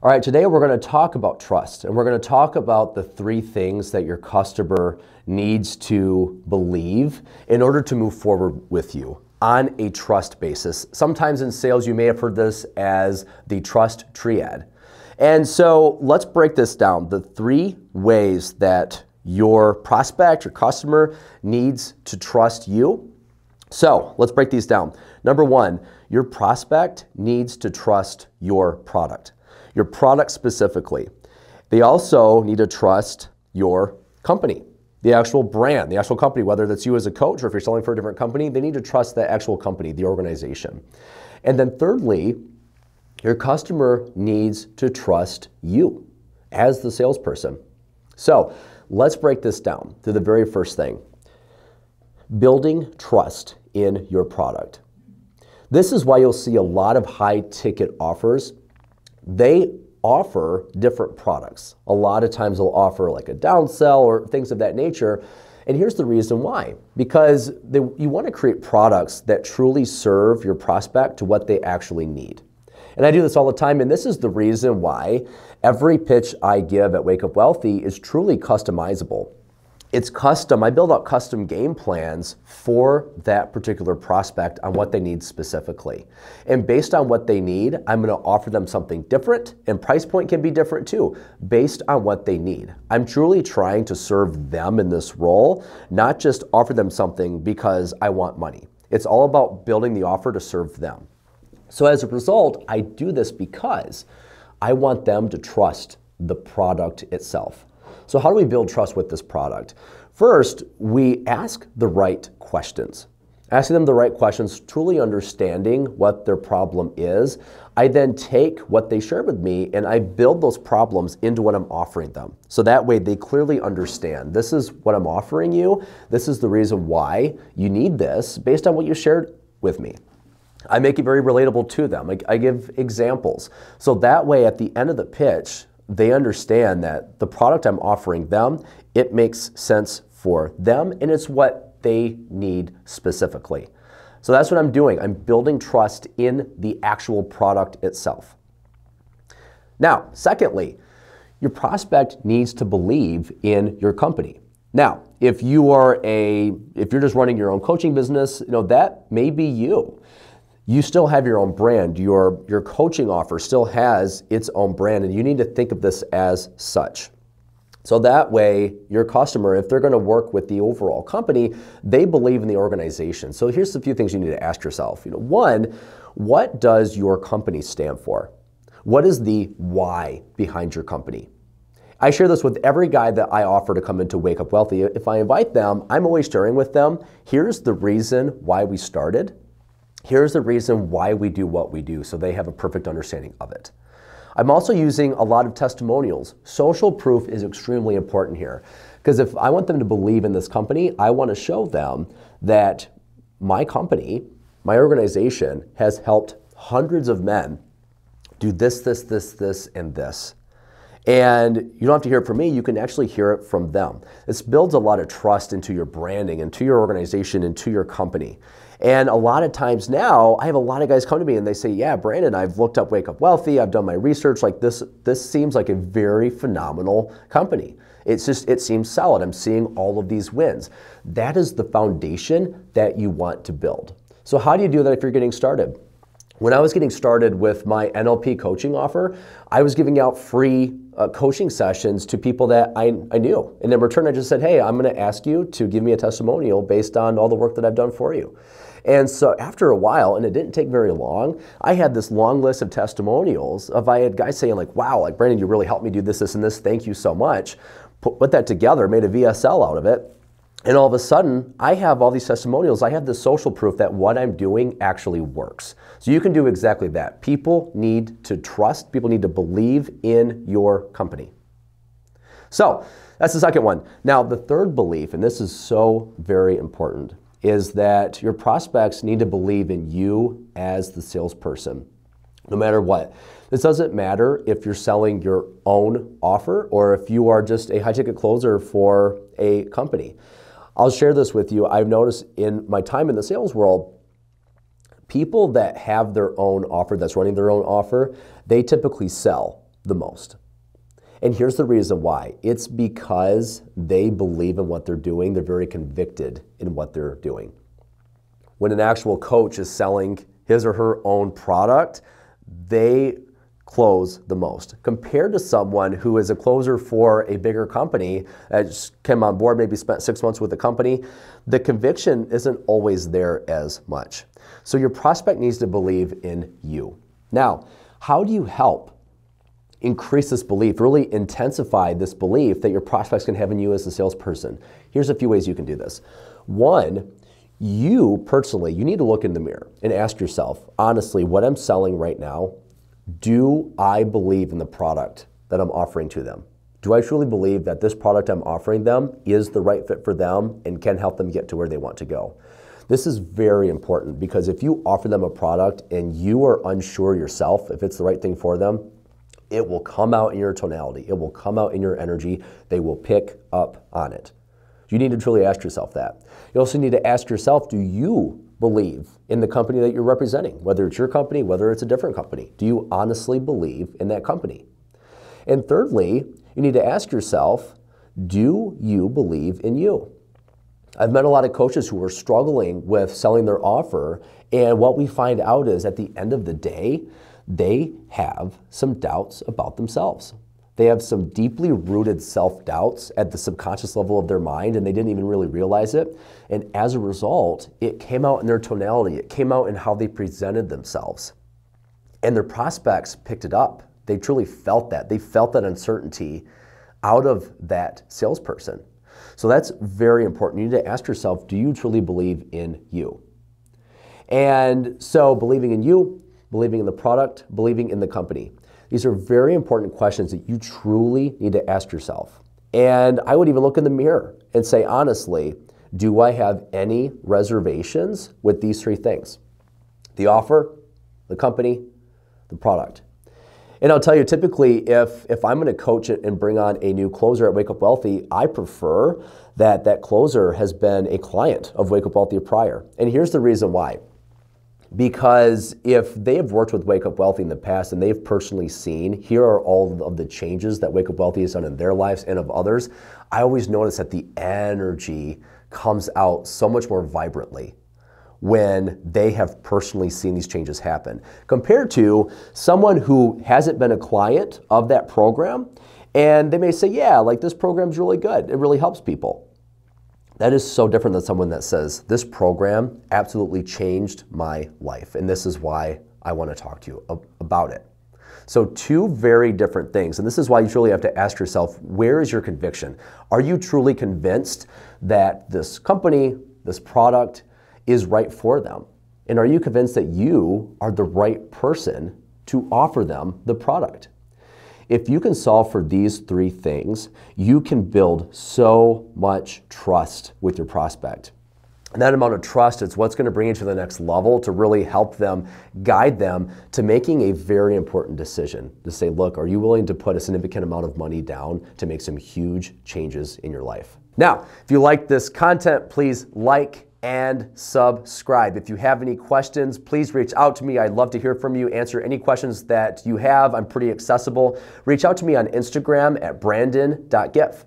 All right, today we're going to talk about trust and we're going to talk about the three things that your customer needs to believe in order to move forward with you on a trust basis. Sometimes in sales, you may have heard this as the trust triad. And so let's break this down the three ways that your prospect, your customer needs to trust you. So let's break these down. Number one, your prospect needs to trust your product your product specifically. They also need to trust your company, the actual brand, the actual company, whether that's you as a coach or if you're selling for a different company, they need to trust the actual company, the organization. And then thirdly, your customer needs to trust you as the salesperson. So let's break this down to the very first thing building trust in your product. This is why you'll see a lot of high ticket offers they offer different products. A lot of times they'll offer like a downsell or things of that nature. And here's the reason why because they, you want to create products that truly serve your prospect to what they actually need. And I do this all the time, and this is the reason why every pitch I give at Wake Up Wealthy is truly customizable it's custom. I build out custom game plans for that particular prospect on what they need specifically. And based on what they need, I'm going to offer them something different, and price point can be different too, based on what they need. I'm truly trying to serve them in this role, not just offer them something because I want money. It's all about building the offer to serve them. So as a result, I do this because I want them to trust the product itself. So, how do we build trust with this product? First, we ask the right questions. Asking them the right questions, truly understanding what their problem is. I then take what they share with me and I build those problems into what I'm offering them. So that way they clearly understand this is what I'm offering you. This is the reason why you need this based on what you shared with me. I make it very relatable to them. I, I give examples. So that way, at the end of the pitch, they understand that the product I'm offering them, it makes sense for them and it's what they need specifically. So that's what I'm doing. I'm building trust in the actual product itself. Now, secondly, your prospect needs to believe in your company. Now, if you are a if you're just running your own coaching business, you know that may be you you still have your own brand. Your, your coaching offer still has its own brand, and you need to think of this as such. So that way, your customer, if they're going to work with the overall company, they believe in the organization. So here's a few things you need to ask yourself. You know, one, what does your company stand for? What is the why behind your company? I share this with every guy that I offer to come into Wake Up Wealthy. If I invite them, I'm always sharing with them, here's the reason why we started Here's the reason why we do what we do so they have a perfect understanding of it. I'm also using a lot of testimonials. Social proof is extremely important here because if I want them to believe in this company, I want to show them that my company, my organization has helped hundreds of men do this, this, this, this, and this. And you don't have to hear it from me, you can actually hear it from them. This builds a lot of trust into your branding, into your organization, into your company. And a lot of times now, I have a lot of guys come to me and they say, "Yeah, Brandon, I've looked up Wake Up Wealthy. I've done my research. Like this, this seems like a very phenomenal company. It's just it seems solid. I'm seeing all of these wins. That is the foundation that you want to build. So how do you do that if you're getting started? When I was getting started with my NLP coaching offer, I was giving out free uh, coaching sessions to people that I, I knew. And in return, I just said, hey, I'm going to ask you to give me a testimonial based on all the work that I've done for you. And so after a while, and it didn't take very long, I had this long list of testimonials of I had guys saying like, wow, like Brandon, you really helped me do this, this, and this. Thank you so much. Put, put that together, made a VSL out of it. And all of a sudden, I have all these testimonials. I have the social proof that what I'm doing actually works. So you can do exactly that. People need to trust, people need to believe in your company. So that's the second one. Now, the third belief, and this is so very important, is that your prospects need to believe in you as the salesperson, no matter what. This doesn't matter if you're selling your own offer or if you are just a high ticket closer for a company. I'll share this with you. I've noticed in my time in the sales world, people that have their own offer, that's running their own offer, they typically sell the most. And here's the reason why it's because they believe in what they're doing, they're very convicted in what they're doing. When an actual coach is selling his or her own product, they close the most. Compared to someone who is a closer for a bigger company that came on board maybe spent six months with the company the conviction isn't always there as much. So your prospect needs to believe in you. Now how do you help increase this belief really intensify this belief that your prospects can have in you as a salesperson? Here's a few ways you can do this. One you personally you need to look in the mirror and ask yourself honestly what i'm selling right now do I believe in the product that I'm offering to them? Do I truly believe that this product I'm offering them is the right fit for them and can help them get to where they want to go? This is very important because if you offer them a product and you are unsure yourself if it's the right thing for them, it will come out in your tonality. It will come out in your energy. They will pick up on it. You need to truly ask yourself that. You also need to ask yourself do you believe in the company that you're representing, whether it's your company, whether it's a different company? Do you honestly believe in that company? And thirdly, you need to ask yourself, do you believe in you? I've met a lot of coaches who are struggling with selling their offer, and what we find out is at the end of the day, they have some doubts about themselves. They have some deeply rooted self doubts at the subconscious level of their mind, and they didn't even really realize it. And as a result, it came out in their tonality, it came out in how they presented themselves. And their prospects picked it up. They truly felt that. They felt that uncertainty out of that salesperson. So that's very important. You need to ask yourself do you truly believe in you? And so, believing in you, believing in the product, believing in the company. These are very important questions that you truly need to ask yourself. And I would even look in the mirror and say, honestly, do I have any reservations with these three things? The offer, the company, the product. And I'll tell you, typically, if, if I'm going to coach and bring on a new closer at Wake Up Wealthy, I prefer that that closer has been a client of Wake Up Wealthy prior. And here's the reason why. Because if they have worked with Wake Up Wealthy in the past and they've personally seen, here are all of the changes that Wake Up Wealthy has done in their lives and of others, I always notice that the energy comes out so much more vibrantly when they have personally seen these changes happen compared to someone who hasn't been a client of that program and they may say, yeah, like this program's really good. It really helps people. That is so different than someone that says, This program absolutely changed my life, and this is why I want to talk to you about it. So, two very different things. And this is why you truly have to ask yourself where is your conviction? Are you truly convinced that this company, this product, is right for them? And are you convinced that you are the right person to offer them the product? If you can solve for these three things, you can build so much trust with your prospect. And that amount of trust is what's going to bring you to the next level to really help them, guide them to making a very important decision to say, look, are you willing to put a significant amount of money down to make some huge changes in your life? Now, if you like this content, please like, and subscribe. If you have any questions, please reach out to me. I'd love to hear from you, answer any questions that you have. I'm pretty accessible. Reach out to me on Instagram at brandon.giff.